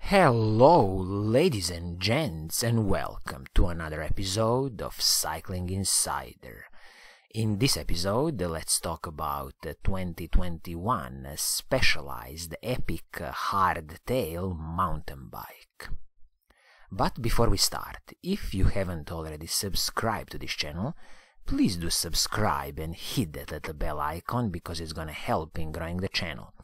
Hello, ladies and gents, and welcome to another episode of Cycling Insider. In this episode, let's talk about the 2021 Specialized Epic Hardtail mountain bike. But before we start, if you haven't already subscribed to this channel, please do subscribe and hit that little bell icon because it's gonna help in growing the channel.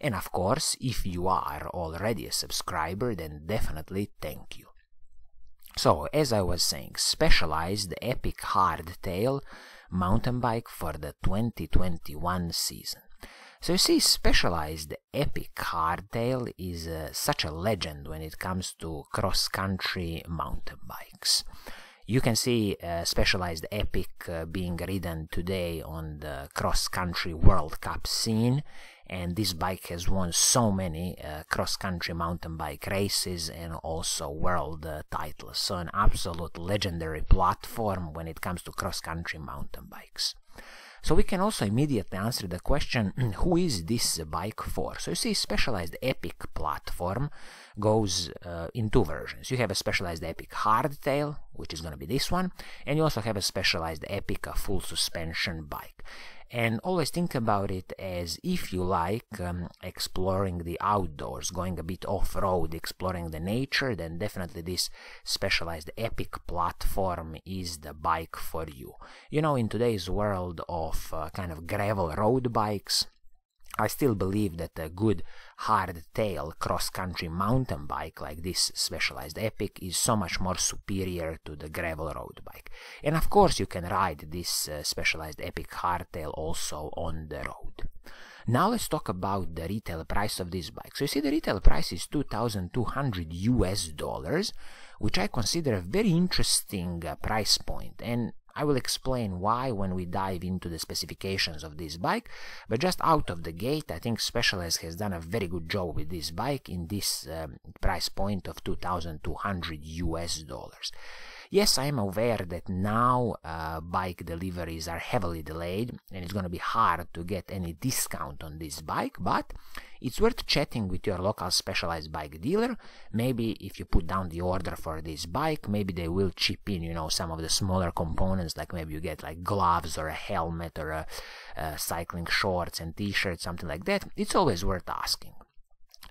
And of course, if you are already a subscriber, then definitely thank you. So, as I was saying, Specialized Epic Hardtail mountain bike for the 2021 season. So you see, Specialized Epic Hardtail is uh, such a legend when it comes to cross-country mountain bikes. You can see uh, Specialized Epic uh, being ridden today on the cross-country World Cup scene. And this bike has won so many uh, cross-country mountain bike races and also world uh, titles. So an absolute legendary platform when it comes to cross-country mountain bikes so we can also immediately answer the question who is this bike for? So you see specialized epic platform goes uh, in two versions. You have a specialized epic hardtail which is going to be this one and you also have a specialized epic full suspension bike and always think about it as if you like um, exploring the outdoors going a bit off-road exploring the nature then definitely this specialized epic platform is the bike for you. You know in today's world of uh, kind of gravel road bikes I still believe that a good hardtail cross-country mountain bike like this specialized Epic is so much more superior to the gravel road bike. And of course you can ride this uh, specialized Epic hardtail also on the road. Now let's talk about the retail price of this bike. So you see the retail price is 2200 US dollars, which I consider a very interesting uh, price point and I will explain why when we dive into the specifications of this bike, but just out of the gate, I think Specialized has done a very good job with this bike in this um, price point of 2200 US dollars. Yes, I am aware that now uh, bike deliveries are heavily delayed and it's going to be hard to get any discount on this bike, but it's worth chatting with your local specialized bike dealer. Maybe if you put down the order for this bike, maybe they will chip in, you know, some of the smaller components, like maybe you get like gloves or a helmet or a, a cycling shorts and t-shirts, something like that. It's always worth asking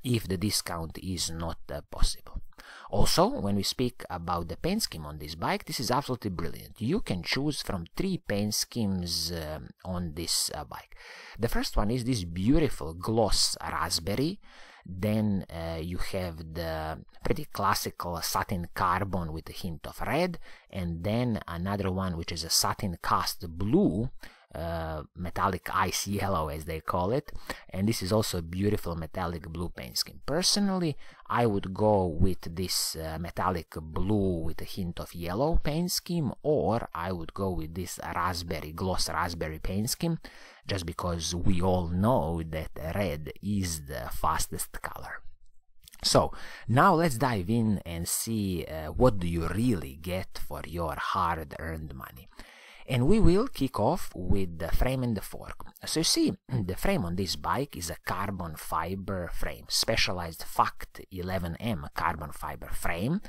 if the discount is not uh, possible. Also, when we speak about the paint scheme on this bike, this is absolutely brilliant. You can choose from three paint schemes um, on this uh, bike. The first one is this beautiful gloss raspberry. Then uh, you have the pretty classical satin carbon with a hint of red, and then another one which is a satin cast blue uh, metallic ice yellow as they call it. And this is also a beautiful metallic blue paint scheme personally i would go with this uh, metallic blue with a hint of yellow paint scheme or i would go with this raspberry gloss raspberry paint scheme just because we all know that red is the fastest color. So now let's dive in and see uh, what do you really get for your hard-earned money and we will kick off with the frame and the fork. So you see, the frame on this bike is a carbon fiber frame, specialized FACT 11M carbon fiber frame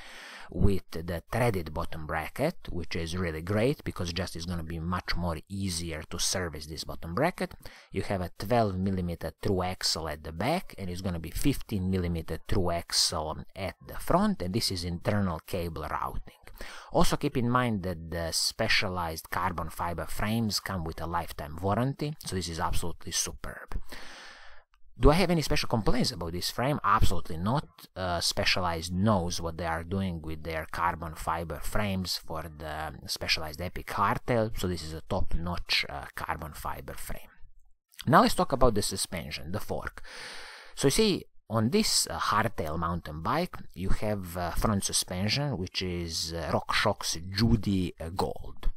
with the threaded bottom bracket, which is really great because just is going to be much more easier to service this bottom bracket. You have a 12 millimeter through axle at the back and it's going to be 15 millimeter through axle at the front and this is internal cable routing. Also keep in mind that the specialized carbon fiber frames come with a lifetime warranty, so this is absolutely superb. Do I have any special complaints about this frame? Absolutely not. Uh, Specialized knows what they are doing with their carbon fiber frames for the Specialized Epic Hardtail, so this is a top-notch uh, carbon fiber frame. Now let's talk about the suspension, the fork. So you see, on this uh, hardtail mountain bike, you have uh, front suspension, which is uh, RockShox Judy uh, Gold.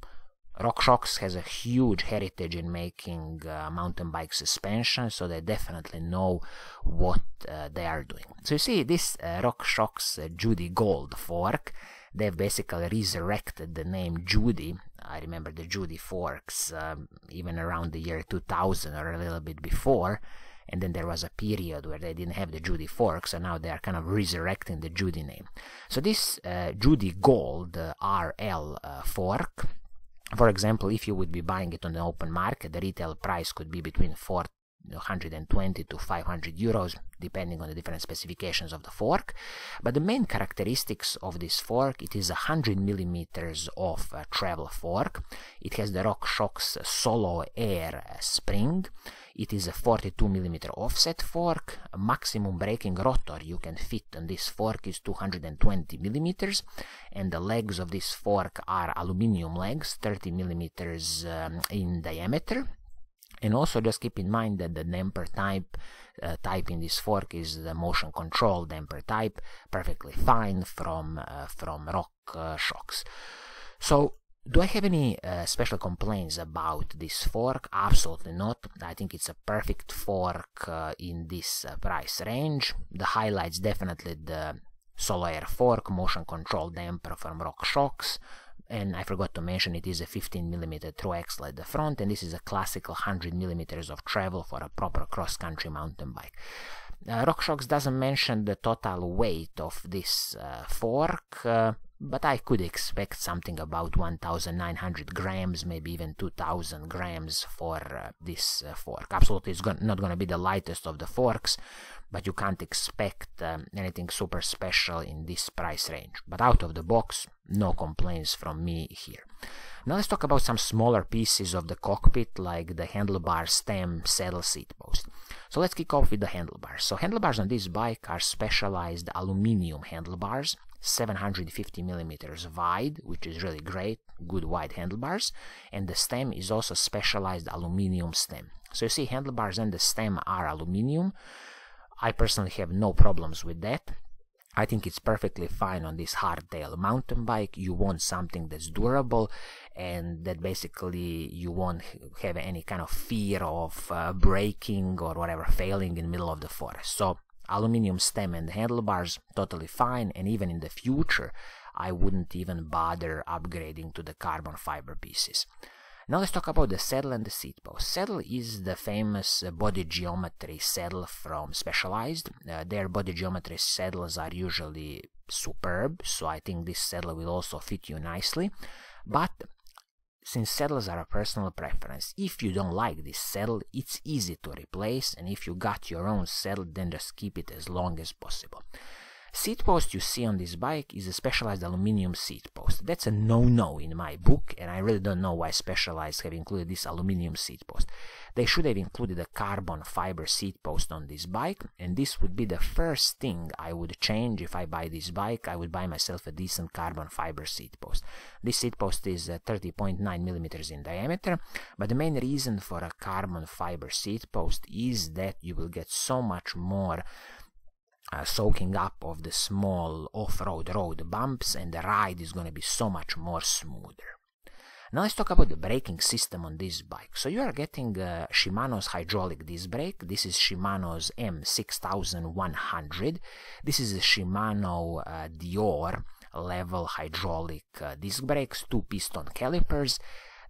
RockShox has a huge heritage in making uh, mountain bike suspension, so they definitely know what uh, they are doing. So you see, this uh, RockShox Judy Gold fork, they've basically resurrected the name Judy. I remember the Judy forks um, even around the year 2000 or a little bit before and then there was a period where they didn't have the Judy forks, and now they are kind of resurrecting the Judy name. So this uh, Judy Gold uh, RL uh, fork, for example, if you would be buying it on the open market, the retail price could be between 4 120 to 500 euros depending on the different specifications of the fork. But the main characteristics of this fork it is a 100 millimeters of uh, travel fork. It has the RockShox solo air spring. It is a 42 millimeter offset fork. Maximum braking rotor you can fit on this fork is 220 millimeters and the legs of this fork are aluminum legs 30 millimeters um, in diameter and also just keep in mind that the damper type uh, type in this fork is the motion control damper type perfectly fine from uh, from rock uh, shocks so do I have any uh, special complaints about this fork? Absolutely not. I think it's a perfect fork uh, in this uh, price range. The highlights definitely the solo air fork, motion control damper from RockShox, and I forgot to mention it is a 15mm true axle at the front and this is a classical 100mm of travel for a proper cross-country mountain bike. Uh, RockShox doesn't mention the total weight of this uh, fork, uh, but I could expect something about 1900 grams, maybe even 2000 grams for uh, this uh, fork. Absolutely, it's go not going to be the lightest of the forks, but you can't expect um, anything super special in this price range. But out of the box, no complaints from me here. Now let's talk about some smaller pieces of the cockpit like the handlebar stem saddle seat post. So let's kick off with the handlebars. So handlebars on this bike are specialized aluminum handlebars, 750 millimeters wide, which is really great, good wide handlebars, and the stem is also specialized aluminum stem. So you see handlebars and the stem are aluminum, I personally have no problems with that. I think it's perfectly fine on this hardtail mountain bike. You want something that's durable and that basically you won't have any kind of fear of uh, breaking or whatever failing in the middle of the forest. So aluminum stem and handlebars totally fine and even in the future I wouldn't even bother upgrading to the carbon fiber pieces. Now let's talk about the saddle and the seat post. Saddle is the famous body geometry saddle from Specialized. Uh, their body geometry saddles are usually superb, so I think this saddle will also fit you nicely. But since saddles are a personal preference, if you don't like this saddle, it's easy to replace, and if you got your own saddle, then just keep it as long as possible. Seat post you see on this bike is a specialized aluminum seat post. That's a no-no in my book, and I really don't know why Specialized have included this aluminum seat post. They should have included a carbon fiber seat post on this bike, and this would be the first thing I would change if I buy this bike. I would buy myself a decent carbon fiber seat post. This seat post is uh, 30.9 millimeters in diameter, but the main reason for a carbon fiber seat post is that you will get so much more uh, soaking up of the small off-road road bumps and the ride is going to be so much more smoother. Now let's talk about the braking system on this bike. So you are getting uh, Shimano's hydraulic disc brake. This is Shimano's M6100. This is a Shimano uh, Deore level hydraulic uh, disc brakes, two piston calipers.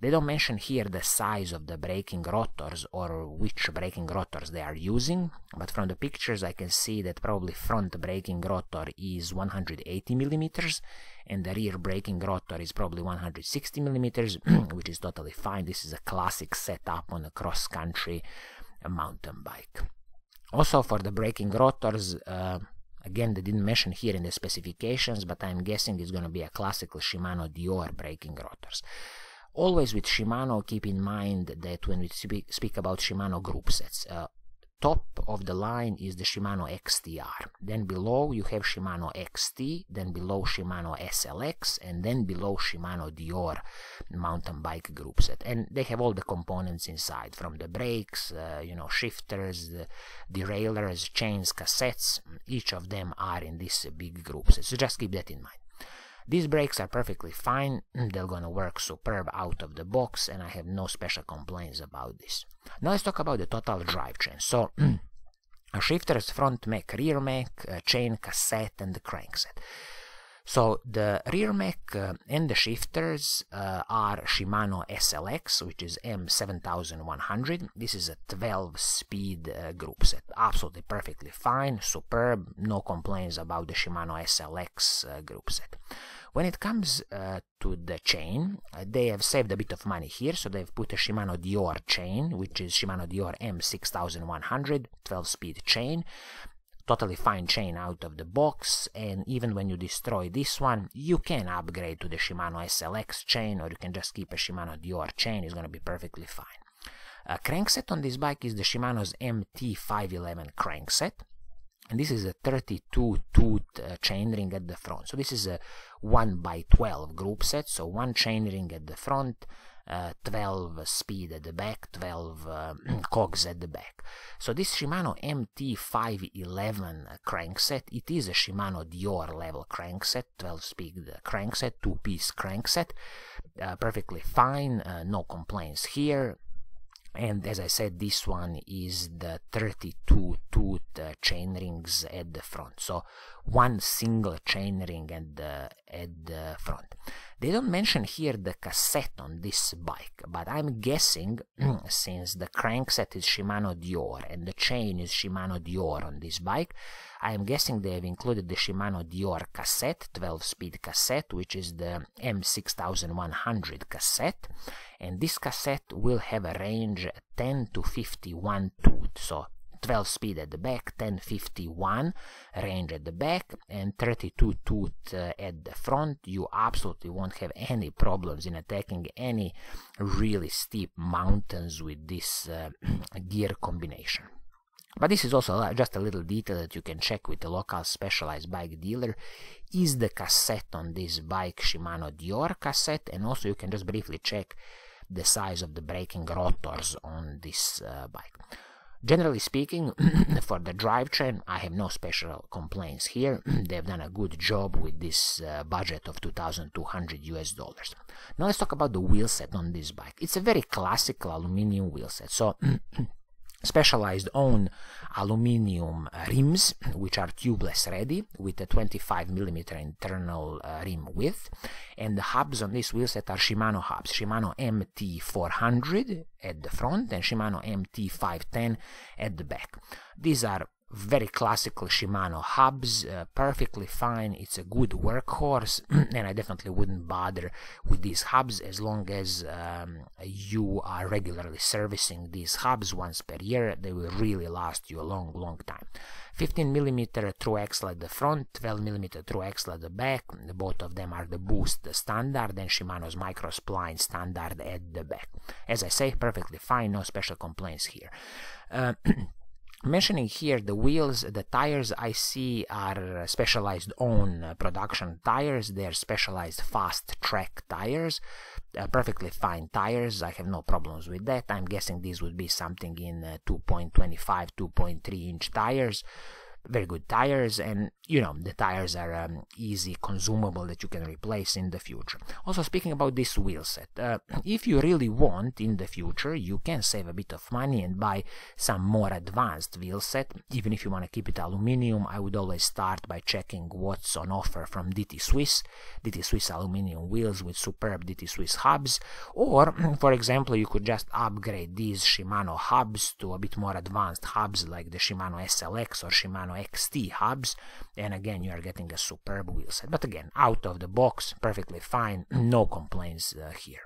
They don't mention here the size of the braking rotors or which braking rotors they are using, but from the pictures I can see that probably front braking rotor is 180 millimeters and the rear braking rotor is probably 160 millimeters, which is totally fine. This is a classic setup on a cross-country mountain bike. Also for the braking rotors, uh, Again, they didn't mention here in the specifications, but I'm guessing it's going to be a classical Shimano Deore braking rotors. Always with Shimano, keep in mind that when we speak about Shimano group sets, uh, top of the line is the Shimano XTR. Then below you have Shimano XT, then below Shimano SLX, and then below Shimano Deore mountain bike group set. And they have all the components inside, from the brakes, uh, you know, shifters, the derailleurs, chains, cassettes. Each of them are in this big group set. So just keep that in mind. These brakes are perfectly fine, mm, they're gonna work superb out of the box and I have no special complaints about this. Now let's talk about the total drivetrain. So, a shifter's front mech, rear mech, chain, cassette and the crankset. So the rear mech uh, and the shifters uh, are Shimano SLX, which is M7100. This is a 12-speed uh, group set, absolutely perfectly fine, superb, no complaints about the Shimano SLX uh, group set. When it comes uh, to the chain, uh, they have saved a bit of money here, so they've put a Shimano Deore chain, which is Shimano Deore M6100 12-speed chain totally fine chain out of the box and even when you destroy this one you can upgrade to the Shimano SLX chain or you can just keep a Shimano Deore chain it's going to be perfectly fine. A crankset on this bike is the Shimano's MT511 crankset and this is a 32 tooth uh, chainring at the front so this is a 1 by 12 group set so one chainring at the front 12 speed at the back, 12 uh, cogs at the back. So this Shimano MT511 crankset, it is a Shimano Deore level crankset, 12 speed crankset, two piece crankset, uh, perfectly fine, uh, no complaints here. And as I said, this one is the 32 tooth uh, chain rings at the front. So one single chain ring at the, at the front. They don't mention here the cassette on this bike, but I'm guessing, since the crankset is Shimano Deore and the chain is Shimano Deore on this bike, I am guessing they have included the Shimano Deore cassette, 12-speed cassette, which is the M6100 cassette, and this cassette will have a range 10 to 51 tooth, so 12 speed at the back, 1051 range at the back, and 32 tooth uh, at the front. You absolutely won't have any problems in attacking any really steep mountains with this uh, gear combination. But this is also just a little detail that you can check with the local specialized bike dealer. Is the cassette on this bike Shimano Deore cassette? And also you can just briefly check the size of the braking rotors on this uh, bike. Generally speaking, for the drivetrain, I have no special complaints here. They've done a good job with this uh, budget of 2,200 US dollars. Now let's talk about the wheelset on this bike. It's a very classical aluminum wheelset. So Specialized own aluminium rims, which are tubeless ready, with a 25 millimeter internal uh, rim width. And the hubs on this wheelset are Shimano hubs, Shimano MT400 at the front and Shimano MT510 at the back. These are very classical Shimano hubs, uh, perfectly fine. It's a good workhorse, and I definitely wouldn't bother with these hubs as long as um, you are regularly servicing these hubs once per year. They will really last you a long, long time. 15mm through axle at the front, 12mm through axle at the back. Both of them are the Boost standard and Shimano's Micro Spline standard at the back. As I say, perfectly fine, no special complaints here. Uh, mentioning here the wheels the tires i see are specialized own production tires. They're specialized fast track tires uh, perfectly fine tires. I have no problems with that. I'm guessing these would be something in uh, 2.25 2.3 inch tires very good tires and you know the tires are um, easy consumable that you can replace in the future. Also speaking about this wheel set uh, if you really want in the future you can save a bit of money and buy some more advanced wheel set. Even if you want to keep it aluminium i would always start by checking what's on offer from DT Swiss DT Swiss aluminium wheels with superb DT Swiss hubs. Or for example you could just upgrade these Shimano hubs to a bit more advanced hubs like the Shimano SLX or Shimano Shimano XT hubs. And again you are getting a superb wheelset but again out of the box perfectly fine. No complaints uh, here.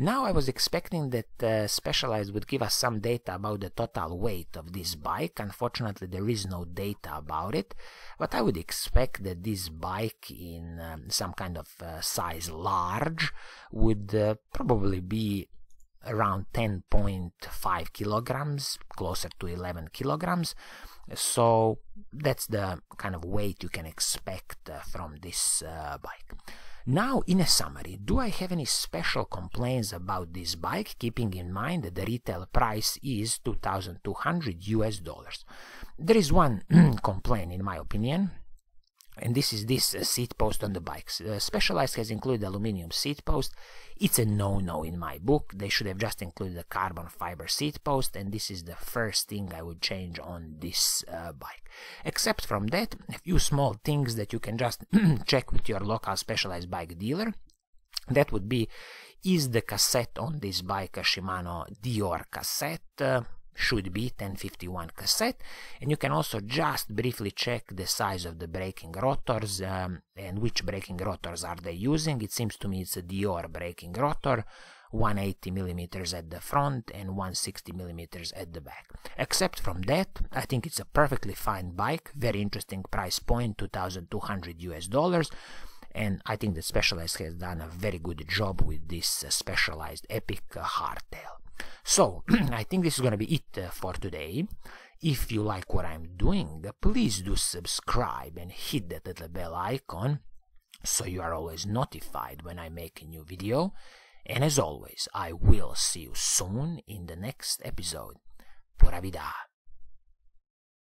Now I was expecting that uh, Specialized would give us some data about the total weight of this bike. Unfortunately, there is no data about it, but I would expect that this bike in um, some kind of uh, size large would uh, probably be around 10.5 kilograms, closer to 11 kilograms. So that's the kind of weight you can expect uh, from this uh, bike. Now, in a summary, do I have any special complaints about this bike, keeping in mind that the retail price is 2,200 US dollars? There is one complaint, in my opinion, and this is this uh, seat post on the bikes. Uh, Specialized has included aluminum seat post. It's a no-no in my book. They should have just included a carbon fiber seat post, and this is the first thing I would change on this uh, bike. Except from that, a few small things that you can just check with your local Specialized bike dealer. That would be, is the cassette on this bike a Shimano Deore cassette? Should be 1051 cassette and you can also just briefly check the size of the braking rotors um, and which braking rotors are they using it seems to me it's a Deore braking rotor 180 millimeters at the front and 160 millimeters at the back except from that i think it's a perfectly fine bike very interesting price point 2200 us dollars and I think the Specialized has done a very good job with this uh, Specialized Epic uh, hardtail. So, I think this is going to be it uh, for today. If you like what I'm doing, please do subscribe and hit that little bell icon so you are always notified when I make a new video. And as always, I will see you soon in the next episode. Pura vida.